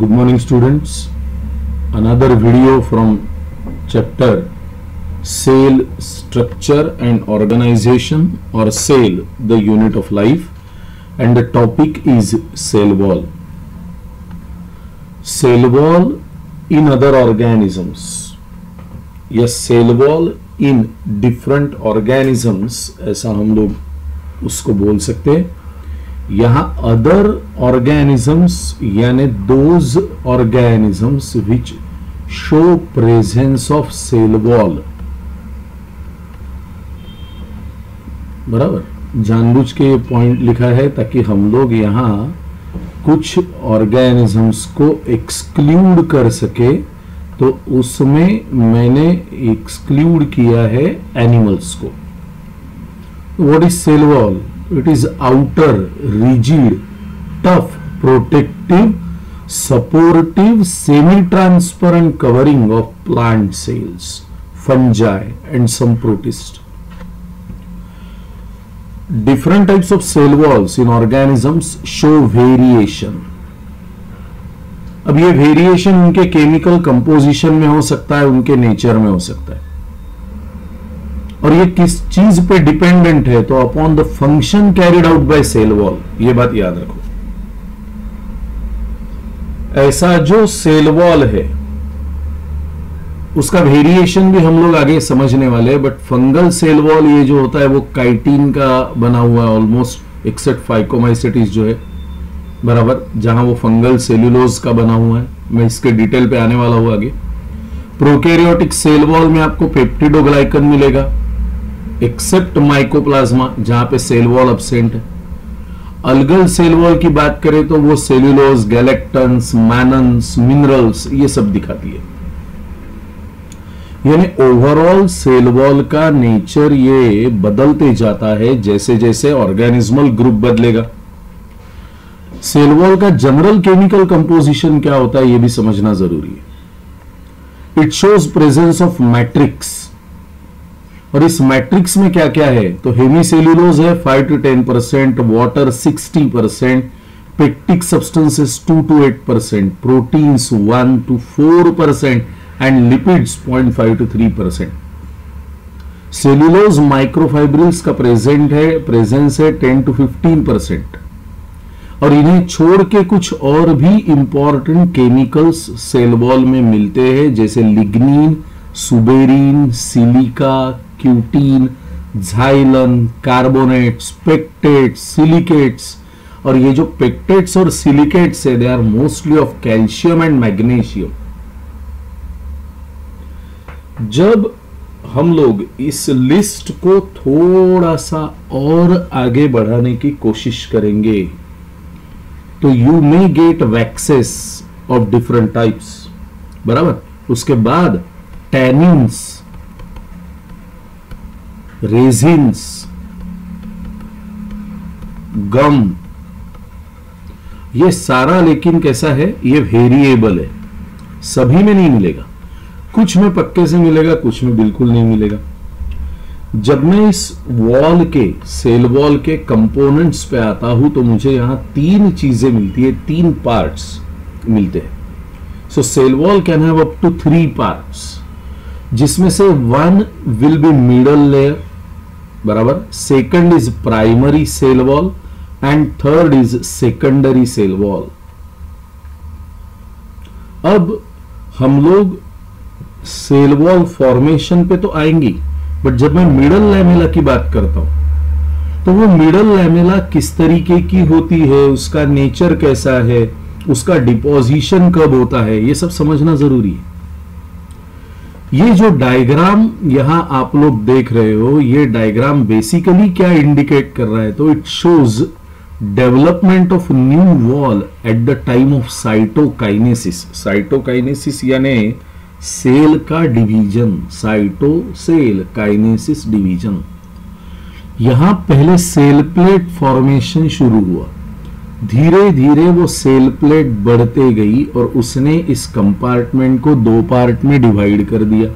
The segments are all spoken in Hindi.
Good morning, students. Another video from chapter Cell Structure and Organization or Cell, the unit of life, and the topic is cell wall. Cell wall in other organisms. Yes, cell wall in different organisms ऐसा हम लोग उसको बोल सकते हैं यहाँ अदर ऑर्गेनिजम्स यानी those organisms which show presence of cell wall बराबर? जानबूझ के पॉइंट लिखा है ताकि हम लोग यहाँ कुछ ऑर्गेनिजम्स को एक्सक्लूड कर सके तो उसमें मैंने एक्सक्लूड किया है एनिमल्स को। What is cell wall it is outer rigid tough protective supportive semi transparent covering of plant cells fungi and some protist different types of cell walls in organisms show variation अब ये वेरिएशन उनके केमिकल कंपोजिशन में हो सकता है, उनके नेचर में हो सकता है। और ये किस चीज़ पे डिपेंडेंट है तो upon the function carried out by cell wall ये बात याद रखो। ऐसा जो सेल वॉल है, उसका वेरिएशन भी हम लोग आगे समझने वाले हैं बट फंगल सेल वॉल ये जो होता है, वो काइटीन का बना हुआ है ऑलमोस्ट एक्सेप्ट फाइकोमाइसिटिस जो है, बराबर, जहाँ वो फंगल सेल्यूलोज का बना हुआ है। मैं इसके डिटेल पे आने वाला हूँ आगे। प्रोकैरियोटिक सेल वॉल में आपको पेप्टिडोग्लाइकन मिलेगा। एक्सेप्ट माइकोप्लाज्मा जहाँ पे सेल वॉल अब्सेंट है। अलगल सेल वॉल की बात करें तो वो सेल्यूलोज गैलेक्टन्स मैनन्स मिनरल्स ये सब दिखाती है। यानी ओवरऑल सेल वॉल का नेचर ये बदलते जाता है जैसे जैसे ऑर्गेनिज्मल ग्रुप बदलेगा। सेल वॉल का जनरल केमिकल कंपोजिशन क्या होता है, ये भी समझना ज़रूरी है। It shows presence of matrix और इस मैट्रिक्स में क्या क्या है? तो हेमी सेल्यूलोज है 5 to 10 percent water 60 percent pectic substances 2 to 8 percent proteins 1 to 4 percent and lipids 0.5 to 3 percent cellulose microfibrils का प्रेजेंट है प्रेजेंस है 10 टू 15 परसेंट और इन्हें छोड़ के कुछ और भी इंपॉर्टेंट केमिकल्स सेल वॉल में मिलते हैं, जैसे lignin suberin, silica, cutin, xylan carbonates pectate silicates. और ये जो पेक्टेट्स और सिलिकेट्स है they are mostly of calcium and magnesium जब हम लोग इस लिस्ट को थोड़ा सा और आगे बढ़ाने की कोशिश करेंगे तो you may get waxes of different types बराबर? उसके बाद टैनिन्स रेजिन्स गम ये सारा लेकिन कैसा है? ये वेरिएबल है। सभी में नहीं मिलेगा। कुछ में पक्के से मिलेगा, कुछ में बिल्कुल नहीं मिलेगा। जब मैं इस वॉल के सेल वॉल के कंपोनेंट्स पे आता हूँ तो मुझे यहाँ तीन चीज़ें मिलती है, तीन पार्ट्स मिलते हैं। So cell wall can have up to three parts जिसमें से one will be middle layer बराबर? Second is primary cell wall and third is secondary cell wall अब हम लोग सेल वॉल फॉर्मेशन पे तो आएँगी बट जब मैं मिडल लैमेला की बात करता हूँ तो वो मिडल लैमेला किस तरीके की होती है, उसका नेचर कैसा है, उसका डिपोजिशन कब होता है, ये सब समझना ज़रूरी है। ये जो डायग्राम यहाँ आप लोग देख रहे हो, ये डायग्राम बेसिकली क्या इंडिकेट कर रहा है? तो it shows development of new wall at the time of cytokinesis cytokinesis यानी सेल का division cyto cell kinesis division यहाँ पहले सेल प्लेट फॉर्मेशन शुरू हुआ। धीरे धीरे वो सेल प्लेट बढ़ते गई और उसने इस कंपार्टमेंट को दो पार्ट में डिवाइड कर दिया।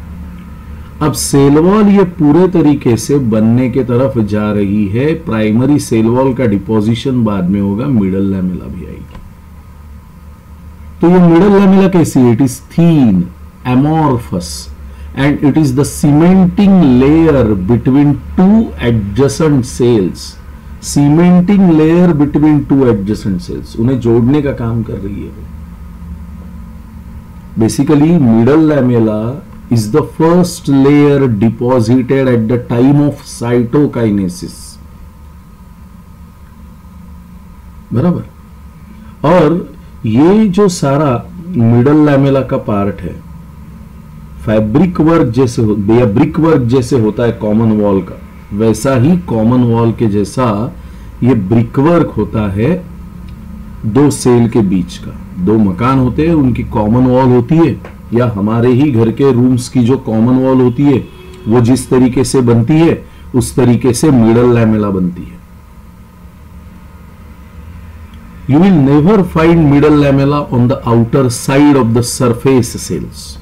अब सेल वॉल ये पूरे तरीके से बनने के तरफ़ जा रही है। प्राइमरी सेल वॉल का डिपोजिशन बाद में होगा, मिडल लैमेला भी आएगी। तो ये मिडल लैमेला कैसी it is thin amorphous and it is the cementing layer between two adjacent cells cementing layer between two adjacent cells उन्हें जोड़ने का काम कर रही है basically middle lamella is the first layer deposited at the time of cytokinesis. बराबर? और ये जो सारा मिडल लैमेला का पार्ट है फैब्रिक वर्क जैसे या ब्रिक वर्क जैसे होता है कॉमन वॉल का वैसा ही कॉमन वॉल के जैसा ये ब्रिकवर्क होता है दो सेल के बीच का। दो मकान होते हैं, उनकी कॉमन वॉल होती है, या हमारे ही घर के रूम्स की जो कॉमन वॉल होती है, वो जिस तरीके से बनती है, उस तरीके से मिडल लैमेला बनती है। You will never find middle lamella on the outer side of the surface cells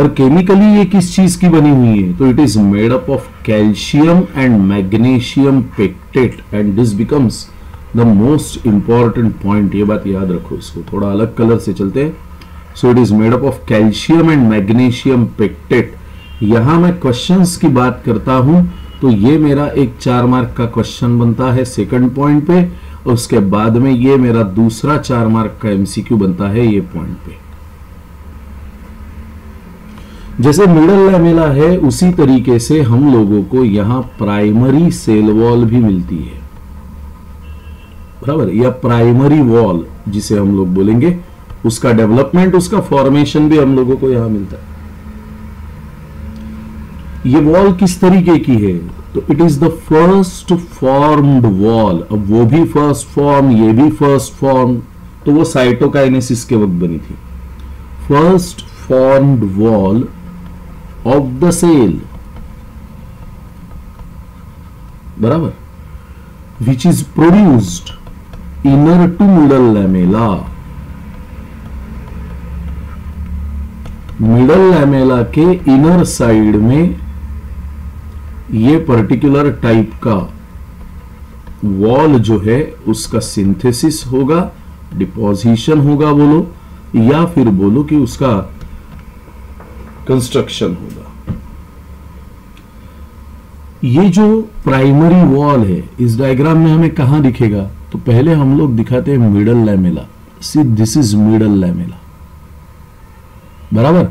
और केमिकली ये किस चीज़ की बनी हुई है? तो it is made up of calcium and magnesium pectate and this becomes the most important point ये बात याद रखो इसको। थोड़ा अलग कलर से चलते हैं। So it is made up of calcium and magnesium pectate यहाँ मैं क्वेश्चंस की बात करता हूँ तो ये मेरा एक चार मार्क का क्वेश्चन बनता है सेकंड पॉइंट पे, और उसके बाद में ये मेरा दूसरा चार मार्क का एमसीक्यू बनता है ये पॉइंट पे। जैसे मिडल लैमेला है, उसी तरीके से हम लोगों को यहाँ प्राइमरी सेल वॉल भी मिलती है। बराबर? या प्राइमरी वॉल, जिसे हम लोग बोलेंगे, उसका डेवलपमेंट, उसका फॉर्मेशन भी हम लोगों को यहाँ मिलता है। ये वॉल किस तरीके की है? तो it is the first formed wall अब वो भी फ़र्स्ट फॉर्म ये भी फ़र्स्ट फॉर्म तो वो साइटोकाइनेसिस के वक्त बनी थी। First formed wall of the cell बराबर? Which is produced inner to middle lamella middle lamella के इनर साइड में ये पर्टिकुलर टाइप का वॉल जो है, उसका सिंथेसिस होगा डिपोजिशन होगा बोलो, या फिर बोलो कि उसका कंस्ट्रक्शन होगा। ये जो प्राइमरी वॉल है, इस डायग्राम में हमें कहा दिखेगा? तो पहले हम लोग दिखाते हैं middle lamella see this is middle lamella बराबर?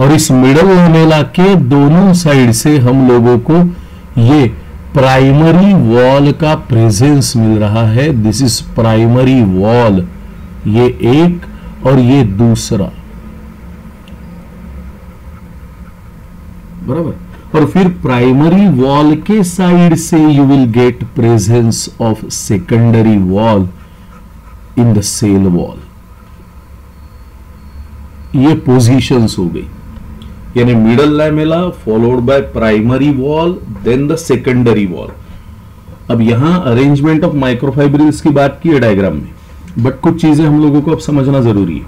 और इस मिडल लमेला के दोनों साइड से हम लोगों को ये प्राइमरी वॉल का प्रेजेंस मिल रहा है। दिस इज़ प्राइमरी वॉल ये एक और ये दूसरा। बराबर। और फिर प्राइमरी वॉल के साइड से you will get presence of secondary wall in the cell wall ये पोजीशंस हो गई। यानी middle lamella followed by primary wall then the secondary wall अब यहाँ अरेंजमेंट ऑफ़ माइक्रोफाइब्रिल्स की बात की है डायग्राम में। बट कुछ चीज़ें हम लोगों को अब समझना ज़रूरी है।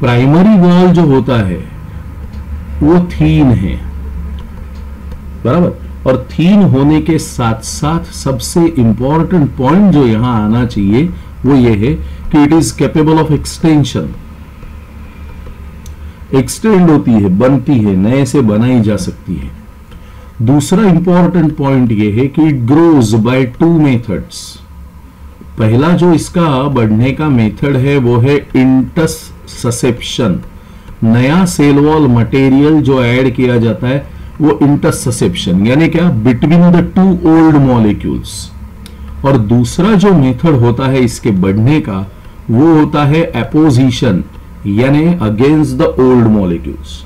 प्राइमरी वॉल जो होता है वो थीन है। बराबर? और थीन होने के साथ साथ सबसे इंपॉर्टेंट पॉइंट जो यहाँ आना चाहिए, वो ये है कि it is capable of extension extend होती है, बनती है, नए से बनाई जा सकती है। दूसरा इंपॉर्टेंट पॉइंट यह है कि it grows by two methods पहला जो इसका बढ़ने का मेथड है, वो है इंटस ससेप्शन नया सेल वॉल मटेरियल जो ऐड किया जाता है, वो इंटस ससेप्शन यानी क्या? Between the two old molecules और दूसरा जो मेथड होता है इसके बढ़ने का, वो होता है एपोजिशन यानी अगेंस्ट द ओल्ड मॉलिक्यूल्स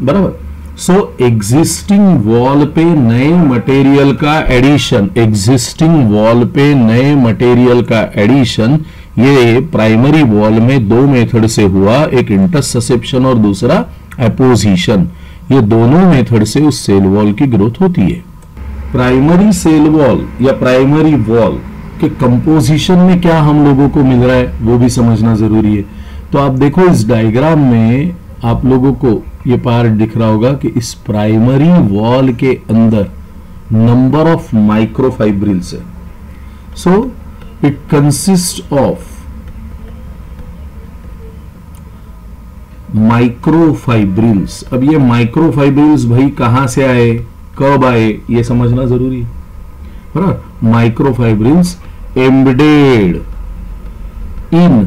बराबर? सो एग्जिस्टिंग वॉल पे नए मटेरियल का एडिशन एग्जिस्टिंग वॉल पे नए मटेरियल का एडिशन ये प्राइमरी वॉल में दो मेथड से हुआ, एक इंटरसेप्शन और दूसरा एपोजिशन ये दोनों मेथड से उस सेल वॉल की ग्रोथ होती है। प्राइमरी सेल वॉल या प्राइमरी वॉल के कंपोजिशन में क्या हम लोगों को मिल रहा है, वो भी समझना ज़रूरी है। तो आप देखो इस डायग्राम में आप लोगों को ये पार्ट दिख रहा होगा कि इस प्राइमरी वॉल के अंदर नंबर ऑफ़ माइक्रोफाइब्रिल्स है। So it consists of microfibrils अब ये माइक्रोफाइब्रिल्स भाई कहाँ से आए? कब आए? ये समझना ज़रूरी है। बराबर microfibrils embedded in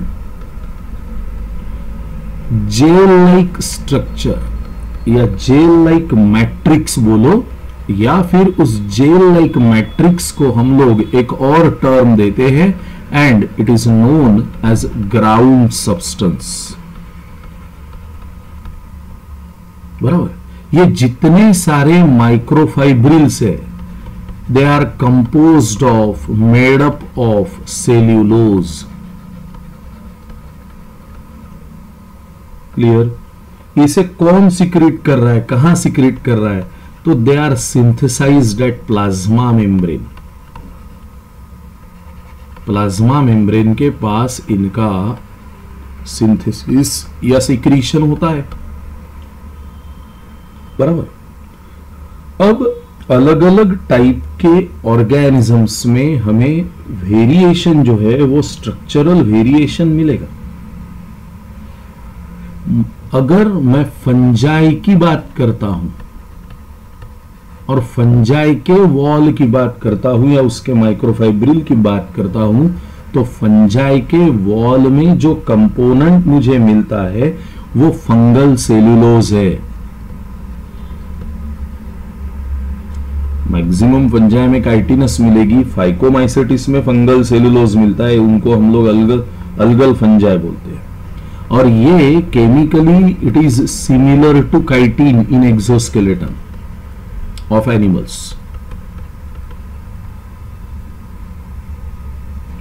gel like structure या जेल लाइक मैट्रिक्स बोलो या फिर उस जेल लाइक मैट्रिक्स को हम लोग एक और टर्म देते हैं and it is known as ground substance बराबर? ये जितने सारे माइक्रोफाइब्रिल्स है they are composed of made up of cellulose clear इसे कौन सिक्रेट कर रहा है? कहाँ सिक्रेट कर रहा है? तो they are synthesized at plasma membrane plasma membrane के पास इनका सिंथेसिस या सिक्रीशन होता है। बराबर? अब अलग अलग टाइप के ऑर्गेनिजम्स में हमें वेरिएशन जो है, वो स्ट्रक्चरल वेरिएशन मिलेगा। अगर मैं फंजाई की बात करता हूँ और फंजाई के वॉल की बात करता हूँ या उसके माइक्रोफाइब्रिल की बात करता हूँ तो फंजाई के वॉल में जो कंपोनेंट मुझे मिलता है, वो फंगल सेल्यूलोज है। मैक्सिमम फंजाई में काइटिनस मिलेगी फाइकोमाइसेटिस में फंगल सेलुलोज मिलता है, उनको हम लोग अलगल अलगल फंजाई बोलते हैं। और ये chemically it is similar to chitin in exoskeleton of animals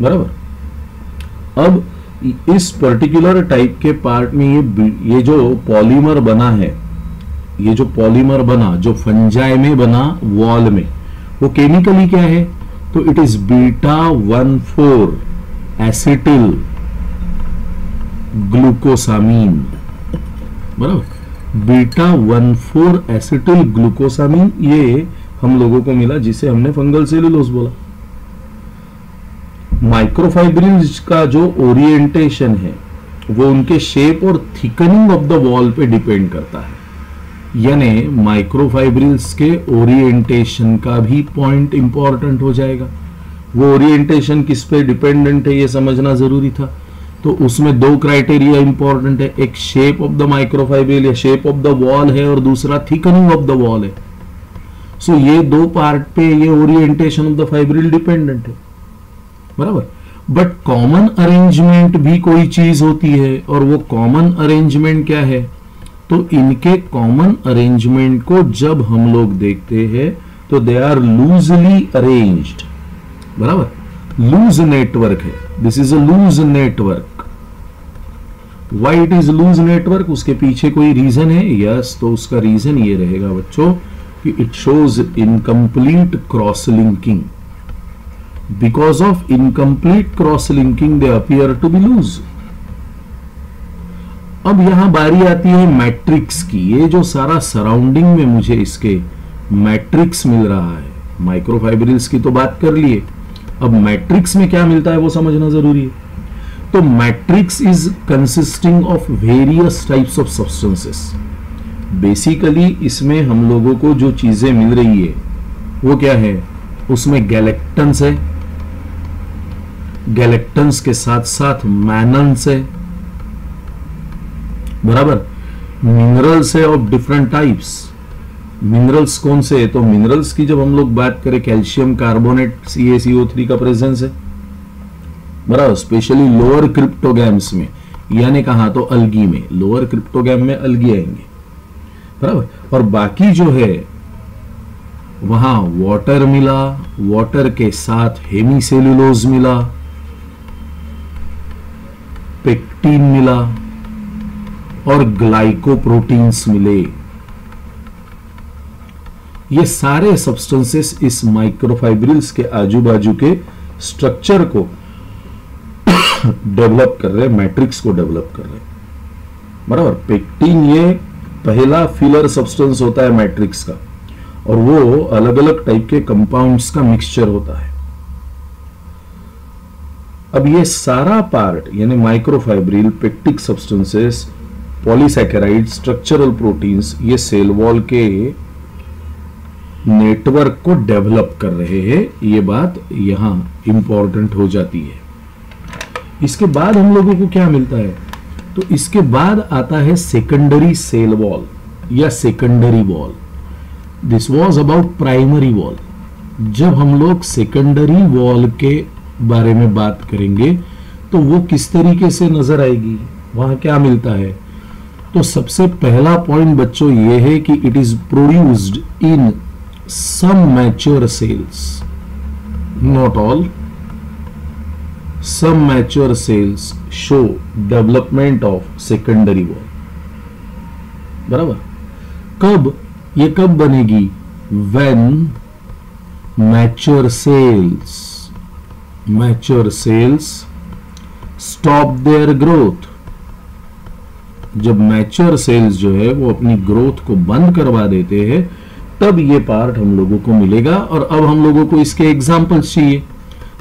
बराबर? अब इस पर्टिकुलर टाइप के पार्ट में ये ये जो पॉलीमर बना है, ये जो पॉलीमर बना, जो फंजाई में बना वॉल में, वो केमिकली क्या है? तो it is beta one four acetyl glucosamine बराबर? Beta one four acetyl glucosamine, ये हम लोगों को मिला जिसे हमने फंगल सेलुलोज बोला। माइक्रोफाइब्रिल का जो ओरिएंटेशन है, वो उनके शेप और थिकनिंग ऑफ़ द वॉल पे डिपेंड करता है। यानी माइक्रोफाइब्रिल्स के ओरिएंटेशन का भी पॉइंट इंपॉर्टेंट हो जाएगा। वो ओरिएंटेशन किस पे डिपेंडेंट है, ये समझना ज़रूरी था। तो उसमें दो क्राइटेरिया इंपॉर्टेंट है। एक शेप ऑफ़ द माइक्रोफाइब्रिल या शेप ऑफ़ द वॉल है और दूसरा थिकनिंग ऑफ़ द वॉल है। सो so, ये दो पार्ट पे ये orientation of the fibril dependent है। बराबर? बट कॉमन अरेंजमेंट भी कोई चीज़ होती है और वो कॉमन अरेंजमेंट क्या है? तो इनके कॉमन अरेंजमेंट को जब हम लोग देखते हैं तो दे आर लूजली अरेंज्ड बराबर? लूज नेटवर्क है। This is a loose network why it is loose network उसके पीछे कोई रीजन है? यस yes, तो उसका रीजन ये रहेगा बच्चों कि it shows incomplete cross linking because of incomplete cross linking they appear to be loose अब यहाँ बारी आती है मैट्रिक्स की। ये जो सारा सराउंडिंग में मुझे इसके मैट्रिक्स मिल रहा है। माइक्रोफाइब्रिल्स की तो बात कर लिए। अब मैट्रिक्स में क्या मिलता है वो समझना ज़रूरी है। तो matrix is consisting of various types of substances basically इसमें हम लोगों को जो चीज़ें मिल रही है, वो क्या है? उसमें गैलेक्टन्स है गैलेक्टन्स के साथ साथ मैनन्स है, बराबर? मिनरल्स है ऑफ़ डिफरेंट टाइप्स मिनरल्स कौन से है? तो मिनरल्स की जब हम लोग बात करें calcium carbonate C A C O three का प्रेजेंस है। बराबर स्पेशली लोअर क्रिप्टोगैम्स में। यानी कहा तो अलगी में लोअर क्रिप्टोगैम में अलगी आएँगे। बराबर? और बाकी जो है, वहाँ वाटर मिला वाटर के साथ हेमीसेल्यूलोज मिला पेक्टीन मिला, और ग्लाइकोप्रोटीन्स मिले। ये सारे सब्सटेंसेस इस माइक्रोफाइब्रिल्स के आजू बाजू के स्ट्रक्चर को डेवलप कर रहे मैट्रिक्स को डेवलप कर रहे बराबर पेक्टिन ये पहला फिलर सब्सटेंस होता है मैट्रिक्स का, और वो अलग अलग टाइप के कंपाउंड्स का मिक्सचर होता है। अब ये सारा पार्ट यानी microfibril pectic substances polysaccharide structural proteins ये सेल वॉल के नेटवर्क को डेवलप कर रहे हैं। ये बात यहाँ इंपॉर्टेंट हो जाती है। इसके बाद हम लोगों को क्या मिलता है? तो इसके बाद आता है सेकेंडरी सेल वॉल या secondary wall this was about primary wall जब हम लोग सेकेंडरी वॉल के बारे में बात करेंगे तो वो किस तरीके से नज़र आएगी? वहाँ क्या मिलता है? तो सबसे पहला पॉइंट बच्चों ये है कि it is produced in some mature cells not all some mature cells show development of secondary wall बराबर? कब? ये कब बनेगी? When mature cells mature cells stop their growth जब मैच्योर सेल्स जो है, वो अपनी ग्रोथ को बंद करवा देते हैं, तब ये पार्ट हम लोगों को मिलेगा और अब हम लोगों को इसके एग्जाम्पल्स चाहिए।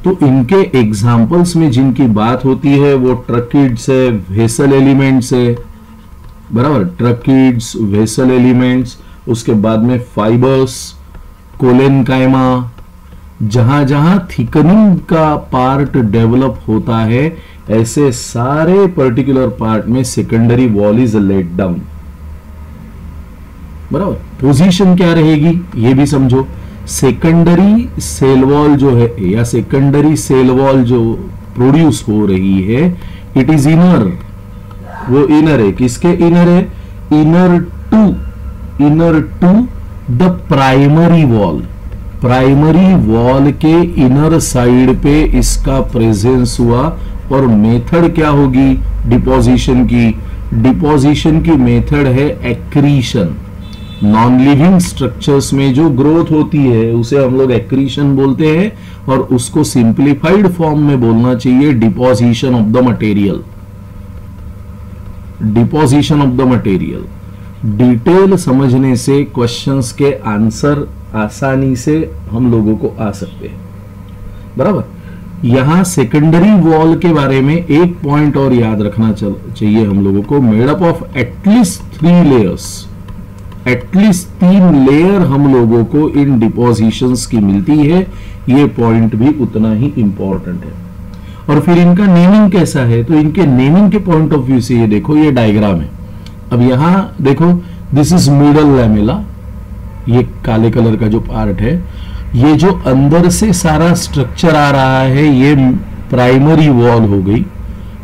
तो इनके एग्जाम्पल्स में जिनकी बात होती है, वो ट्रकिड्स है वेसल एलिमेंट्स है। बराबर? ट्रकिड्स वेसल एलिमेंट्स उसके बाद में फाइबर्स कोलेन कायमा जहाँ जहाँ थिकनिंग का पार्ट डेवलप होता है, ऐसे सारे पर्टिकुलर पार्ट में secondary wall is laid down बराबर? पोजीशन क्या रहेगी? ये भी समझो। सेकेंडरी सेल वॉल जो है, या सेकेंडरी सेल वॉल जो प्रोड्यूस हो रही है इट इज़ इनर वो इनर है. किसके इनर है? Inner to inner to the primary wall primary wall के इनर साइड पे इसका प्रेजेंस हुआ और मेथड क्या होगी? डिपोजिशन की. डिपोजिशन की मेथड है एक्रीशन नॉन लिविंग स्ट्रक्चर्स में जो ग्रोथ होती है, उसे हम लोग एक्रीशन बोलते हैं और उसको सिंप्लीफाइड फॉर्म में बोलना चाहिए deposition of the material deposition of the material detail समझने से क्वेश्चंस के आंसर आसानी से हम लोगों को आ सकते हैं। बराबर? यहाँ सेकेंडरी वॉल के बारे में एक पॉइंट और याद रखना चाहिए हम लोगों को। Made up of at least three layers at least तीन लेयर हम लोगों को इन डिपोजिशंस की मिलती है। ये पॉइंट भी उतना ही इंपॉर्टेंट है। और फिर इनका नेमिंग कैसा है? तो इनके नेमिंग के पॉइंट ऑफ़ व्यू से ये देखो, ये डायग्राम है। अब यहाँ देखो दिस इज़ मिडल लैमेला ये काले कलर का जो पार्ट है, ये जो अंदर से सारा स्ट्रक्चर आ रहा है, ये प्राइमरी वॉल हो गई,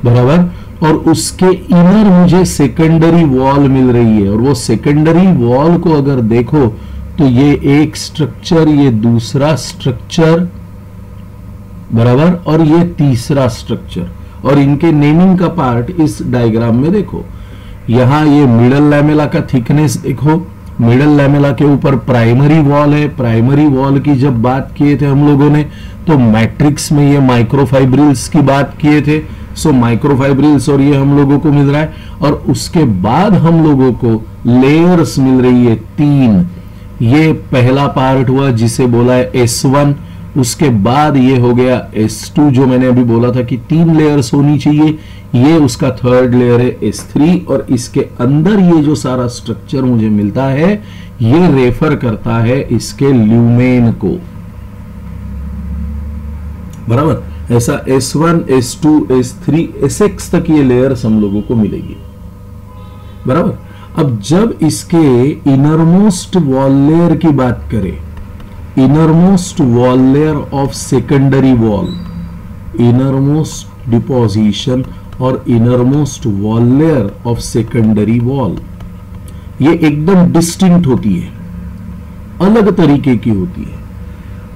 बराबर? और उसके इनर मुझे सेकेंडरी वॉल मिल रही है। और वो सेकेंडरी वॉल को अगर देखो तो ये एक स्ट्रक्चर ये दूसरा स्ट्रक्चर बराबर? और ये तीसरा स्ट्रक्चर और इनके नेमिंग का पार्ट इस डायग्राम में देखो। यहाँ ये मिडल लैमेला का थिकनेस देखो। मिडल लैमेला के ऊपर प्राइमरी वॉल है। प्राइमरी वॉल की जब बात किए थे हम लोगों ने तो मैट्रिक्स में ये माइक्रोफाइब्रिल्स की बात किए थे। सो माइक्रोफाइब्रिल्स और ये हम लोगों को मिल रहा है। और उसके बाद हम लोगों को लेयर्स मिल रही है तीन। ये पहला पार्ट हुआ जिसे बोला है एस वन उसके बाद ये हो गया S2 जो मैंने अभी बोला था कि तीन लेयर्स होनी चाहिए। ये उसका थर्ड लेयर है S3 और इसके अंदर ये जो सारा स्ट्रक्चर मुझे मिलता है, ये रेफर करता है इसके ल्यूमेन को। बराबर? ऐसा S1, S2, S3, SX तक ये लेयर्स हम लोगों को मिलेगी। बराबर? अब जब इसके इनरमोस्ट वॉल लेयर की बात करें innermost wall layer of secondary wall innermost deposition और innermost wall layer of secondary wall ये एकदम डिस्टिंक्ट होती है। अलग तरीके की होती है।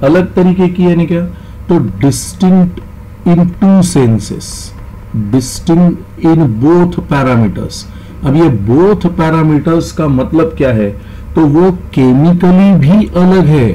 अलग तरीके की यानी क्या? तो distinct in two senses distinct in both parameters अब ये बोथ पैरामीटर्स का मतलब क्या है? तो वो केमिकली भी अलग है।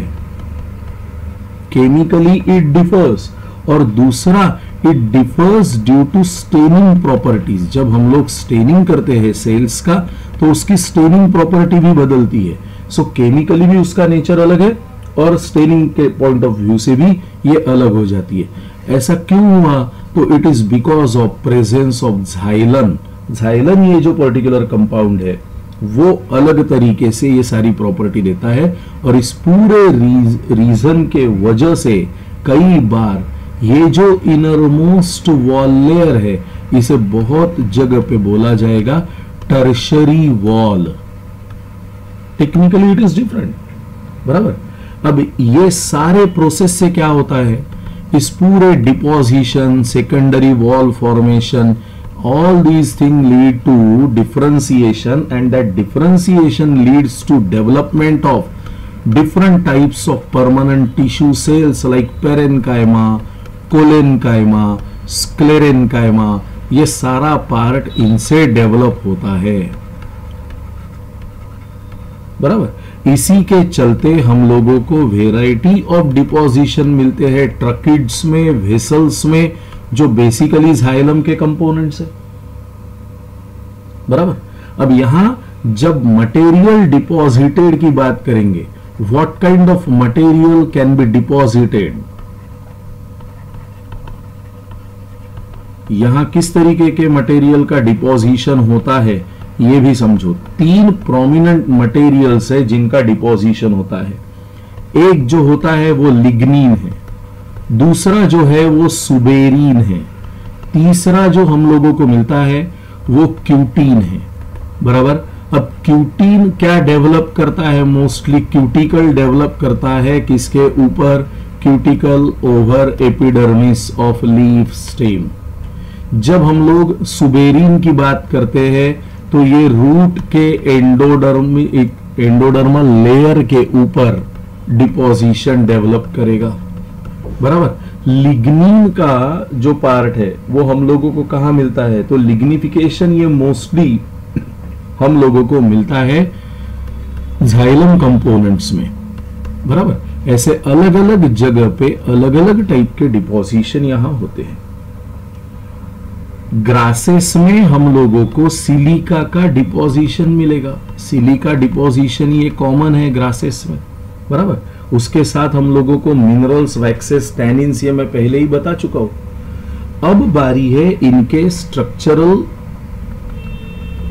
केमिकली इट डिफर्स और दूसरा it differs due to staining properties जब हम लोग स्टेनिंग करते हैं सेल्स का तो उसकी स्टेनिंग प्रॉपर्टी भी बदलती है। सो so, केमिकली भी उसका नेचर अलग है और स्टेनिंग के पॉइंट ऑफ़ व्यू से भी ये अलग हो जाती है। ऐसा क्यों हुआ? तो it is because of presence of xylan xylem ये जो पर्टिकुलर कंपाउंड है वो अलग तरीके से ये सारी प्रॉपर्टी देता है और इस पूरे रीज, रीजन के वजह से कई बार ये जो इनरमोस्ट वॉल लेयर है इसे बहुत जगह पे बोला जाएगा tertiary wall technically it is different बराबर? अब ये सारे प्रोसेस से क्या होता है? इस पूरे deposition secondary wall formation all these thing lead to differentiation and that differentiation leads to development of different types of permanent tissue cells like parenchyma collenchyma स्क्लेरेन कायमा ये सारा पार्ट इनसे डेवलप होता है। बराबर? इसी के चलते हम लोगों को वेराइटी ऑफ़ डिपोजिशन मिलते हैं ट्रकिड्स में वेसल्स में, जो बेसिकली जाइलम के कंपोनेंट्स है। बराबर? अब यहाँ जब मटेरियल डिपॉजिटेड की बात करेंगे what kind of material can be deposited यहाँ किस तरीके के मटेरियल का डिपोजिशन होता है? यह भी समझो, तीन प्रोमिनेंट मटेरियल्स है जिनका डिपोजिशन होता है। एक जो होता है वो लिग्निन है, दूसरा जो है वो सुबेरीन है, तीसरा जो हम लोगों को मिलता है वो क्यूटीन है, बराबर? अब क्यूटीन क्या डेवलप करता है? मोस्टली क्यूटिकल डेवलप करता है किसके ऊपर? Cuticle over epidermis of leaf stem जब हम लोग सुबेरीन की बात करते हैं तो ये रूट के एंडोडर्म एंडोडर्मल लेयर के ऊपर डिपोजिशन डेवलप करेगा। बराबर? लिग्निन का जो पार्ट है, वो हम लोगों को कहा मिलता है? तो लिग्निफिकेशन ये मोस्टली हम लोगों को मिलता है झाइलम कंपोनेंट्स में। बराबर? ऐसे अलग अलग जगह पे अलग अलग टाइप के डिपोजिशन यहाँ होते हैं। ग्रासेस में हम लोगों को सिलिका का डिपोजिशन मिलेगा। सिलिका डिपोजिशन ये कॉमन है ग्रासेस में, बराबर? उसके साथ हम लोगों को मिनरल्स, वैक्सेस, टैनिन्स, ये मैं पहले ही बता चुका हूँ। अब बारी है इनके स्ट्रक्चरल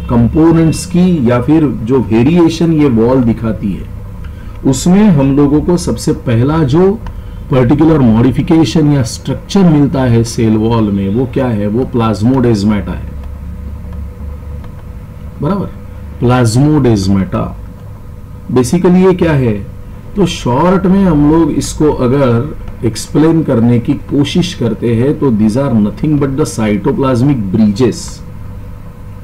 कंपोनेंट्स की या फिर जो वेरिएशन ये वॉल दिखाती है। उसमें हम लोगों को सबसे पहला जो पर्टिकुलर मॉडिफिकेशन या स्ट्रक्चर मिलता है सेल वॉल में, वो क्या है? वो प्लाज्मोडेजमेटा है। बराबर? प्लाज्मोडेजमेटा। बेसिकली ये क्या है? तो शॉर्ट में हम लोग इसको अगर एक्सप्लेन करने की कोशिश करते हैं तो these are nothing but the cytoplasmic bridges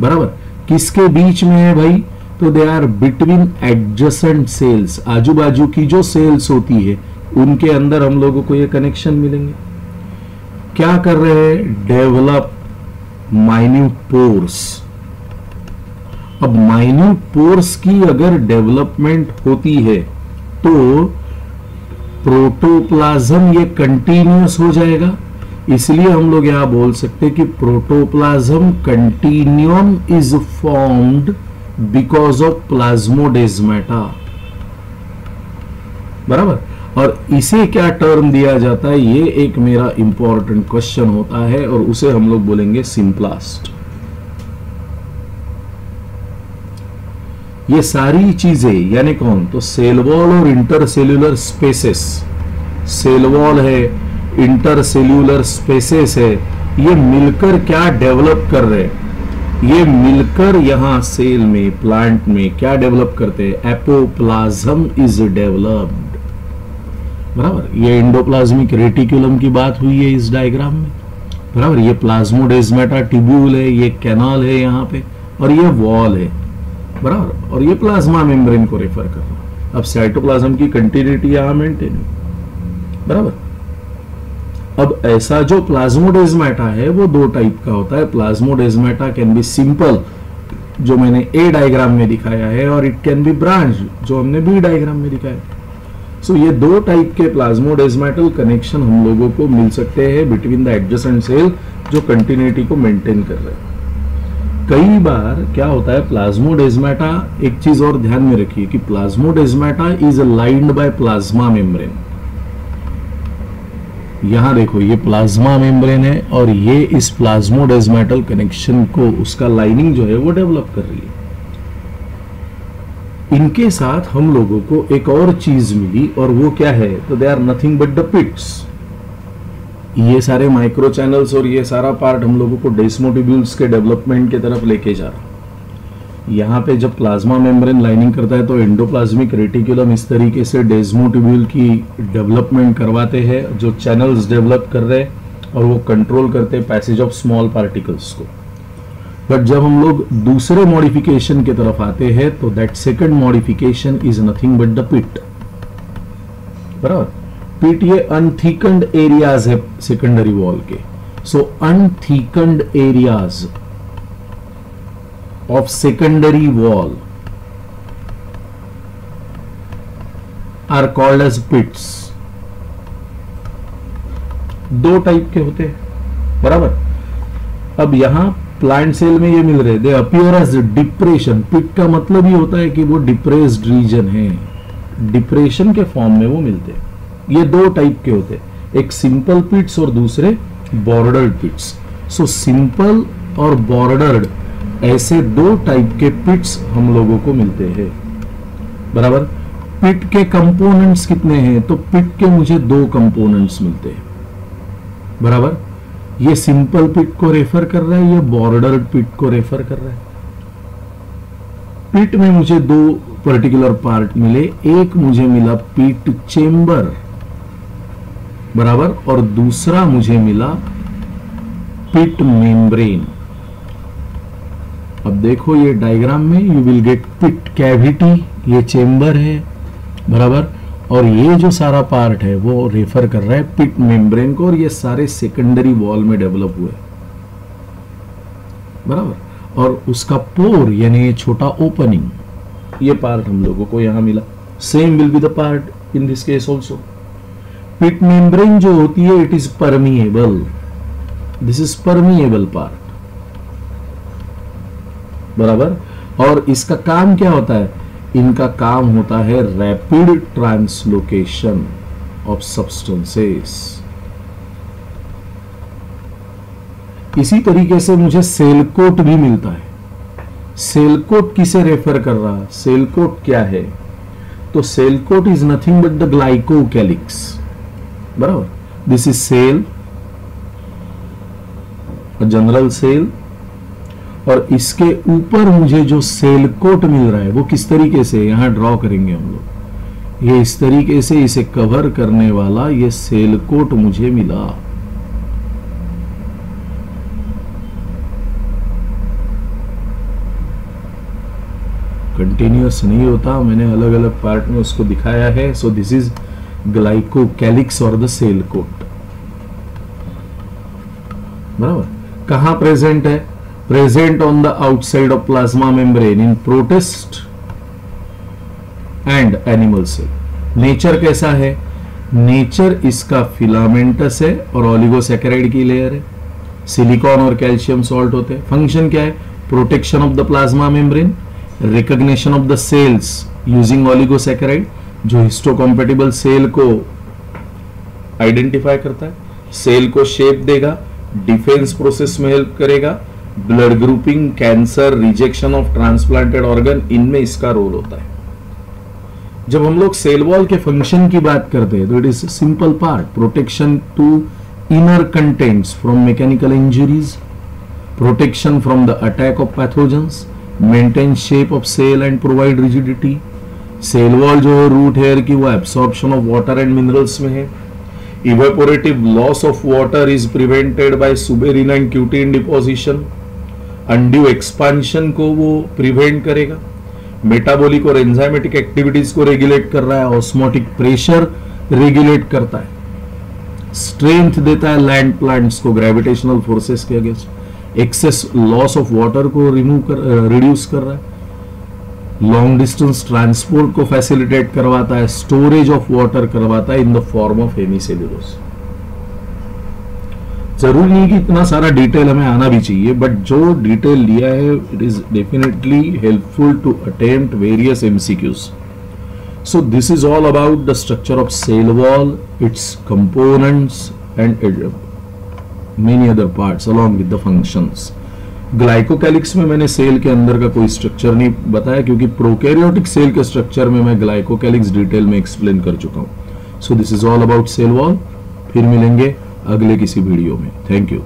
बराबर? किसके बीच में है भाई? तो they are between adjacent cells आजू बाजू की जो सेल्स होती है उनके अंदर हम लोगों को ये कनेक्शन मिलेंगे। क्या कर रहे हैं? डेवलप माइन्यूट पोर्स अब माइन्यूट पोर्स की अगर डेवलपमेंट होती है तो प्रोटोप्लाज्म ये कंटिन्यूस हो जाएगा। इसलिए हम लोग यहाँ बोल सकते हैं कि protoplasm continuum is formed because of plasmodesmata बराबर? और इसे क्या टर्म दिया जाता है? ये एक मेरा इंपॉर्टेंट क्वेश्चन होता है और उसे हम लोग बोलेंगे सिंप्लास्ट ये सारी चीज़ें, यानी कौन? तो सेल वॉल और इंटरसेल्यूलर स्पेसेस सेल वॉल है इंटरसेल्यूलर स्पेसेस है. ये मिलकर क्या डेवलप कर रहे हैं? ये मिलकर यहाँ सेल में प्लांट में क्या डेवलप करते हैं? एपोप्लाज्म इज़ डेवलप्ड बराबर। ये इंडोप्लाज्मिक रेटिकुलम की बात हुई है इस डायग्राम में। बराबर, ये प्लाज्मोडेजमेटा टिब्यूल है ये कैनाल है यहाँ पे, और ये वॉल है। बराबर, और ये प्लाज्मा मेम्ब्रेन को रेफर कर रहा अब साइटोप्लाज्म की कंटिन्यूटी यहाँ मेंटेन है बराबर। अब ऐसा जो प्लाज्मोडेजमेटा है, वो दो टाइप का होता है। प्लाज्मोडेजमेटा कैन बी सिंपल जो मैंने ए डायग्राम में दिखाया है, और इट कैन बी ब्रांच जो हमने बी डायग्राम में दिखाया सो so, ये दो टाइप के प्लाज्मोडेजमेटल कनेक्शन हम लोगों को मिल सकते हैं बिटवीन द एडजस्टेंट सेल जो कंटिन्यूटी को मेंटेन कर रहे हैं। कई बार क्या होता है प्लाज्मोडेजमेटा एक चीज़ और ध्यान में रखिए कि plasmodesmata is lined by plasma membrane यहाँ देखो ये प्लाज्मा मेम्ब्रेन है और ये इस प्लाज्मोडेजमेटल कनेक्शन को उसका लाइनिंग जो है वो डेवलप कर रही है। इनके साथ हम लोगों को एक और चीज़ मिली और वो क्या है? तो they are nothing but the pits ये सारे माइक्रो चैनल्स और ये सारा पार्ट हम लोगों को डेस्मोटिब्यूल्स के डेवलपमेंट की तरफ़ लेके जा रहा यहाँ पे जब प्लाज्मा मेम्ब्रेन लाइनिंग करता है तो एंडोप्लाज्मिक रेटिकुलम इस तरीके से डेस्मोटिब्यूल की डेवलपमेंट करवाते हैं, जो चैनल्स डेवलप कर रहे हैं और वो कंट्रोल करते हैं पैसेज ऑफ़ स्मॉल पार्टिकल्स को। बट जब हम लोग दूसरे मॉडिफिकेशन की तरफ़ आते हैं तो that second modification is nothing but the pit बराबर? पिट ये अनथीकंड एरियाज़ है सेकेंडरी वॉल के. So unthickened areas of secondary wall are called as pits दो टाइप के होते हैं. बराबर? अब यहाँ प्लांट सेल में ये मिल रहे they appear as depression pit का मतलब ही होता है कि वो डिप्रेस्ड रीजन है। डिप्रेशन के फॉर्म में वो मिलते हैं। ये दो टाइप के होते हैं। एक सिंपल पिट्स और दूसरे बॉर्डर्ड पिट्स सो सिंपल और बॉर्डर्ड ऐसे दो टाइप के पिट्स हम लोगों को मिलते हैं। बराबर? पिट के कंपोनेंट्स कितने हैं? तो पिट के मुझे दो कंपोनेंट्स मिलते हैं। बराबर? ये सिंपल पिट को रेफर कर रहा है, ये बॉर्डर पिट को रेफर कर रहा है। पिट में मुझे दो पर्टिकुलर पार्ट मिले। एक मुझे मिला पिट चेंबर बराबर, और दूसरा मुझे मिला पिट मेम्ब्रेन अब देखो ये डायग्राम में you will get pit cavity ये चेंबर है, बराबर। और ये जो सारा पार्ट है, वो रेफर कर रहा है पिट मेम्ब्रेन को और ये सारे सेकेंडरी वॉल में डेवलप हुए बराबर? और उसका पोर यानी ये छोटा ओपनिंग ये पार्ट हम लोगों को यहाँ मिला। Same will be the part in this case also pit membrane जो होती है it is permeable this is permeable part बराबर? और इसका काम क्या होता है? इनका काम होता है रैपिड ट्रांसलोकेशन ऑफ़ सब्सटेंसेस। इसी तरीके से मुझे सेलकोट भी मिलता है। सेलकोट किसे रेफर कर रहा? सेलकोट क्या है? तो cell coat is nothing but the glycocalyx बराबर this is cell general cell और इसके ऊपर मुझे जो सेल कोट मिल रहा है, वो किस तरीके से यहाँ ड्रॉ करेंगे हम लोग? ये इस तरीके से इसे कवर करने वाला ये सेल कोट मुझे मिला। कंटिन्यूस नहीं होता, मैंने अलग अलग पार्ट में उसको दिखाया है। So this is glycocalyx और द सेल कोट बराबर? कहाँ प्रेजेंट है? Present on the outside of plasma membrane in protist and animal cell. Nature कैसा है? नेचर इसका फिलामेंटस है और ओलिगोसेकेराइड की लेयर है। सिलिकॉन और कैल्शियम सॉल्ट होते हैं। फ़ंक्शन क्या है? Protection of the plasma membrane recognition of the cells using oligosaccharide जो हिस्टोकॉम्पेटिबल सेल को आइडेंटिफाई करता है। सेल को शेप देगा डिफेंस प्रोसेस में हेल्प करेगा blood grouping cancer rejection of transplanted organ इनमें इसका रोल होता है। जब हम लोग सेल वॉल के फ़ंक्शन की बात करते हैं तो it is simple part protection to inner contents from mechanical injuries protection from the attack of pathogens maintain shape of cell and provide rigidity cell wall जो है रूट हेयर की, वो absorption of water and minerals में है। Evaporative loss of water is prevented by suberin and cutin deposition undue expansion को वो प्रिवेंट करेगा। मेटाबॉलिक और एंजाइमेटिक एक्टिविटीज़ को रेगुलेट कर रहा है ऑस्मोटिक प्रेशर रेगुलेट करता है। स्ट्रेंथ देता है लैंड प्लांट्स को ग्रेविटेशनल फोर्सेस के against excess loss of water को रिमूव कर रिड्यूस कर रहा है। लॉन्ग डिस्टेंस ट्रांसपोर्ट को फैसिलिटेट करवाता है स्टोरेज ऑफ़ वाटर करवाता है in the form of hemicellulose ज़रूरी नहीं कि इतना सारा डिटेल हमें आना भी चाहिए बट जो डिटेल लिया है it is definitely helpful to attempt various MCQs so this is all about the structure of cell wall, its components and many other parts along with the functions. Glycocalyx में मैंने सेल के अंदर का कोई स्ट्रक्चर नहीं बताया, क्योंकि प्रोकैरियोटिक सेल के स्ट्रक्चर में मैं ग्लाइकोकैलिक्स डिटेल में एक्सप्लेन कर चुका हूँ. So this is all about cell wall फिर मिलेंगे अगले किसी वीडियो में। Thank you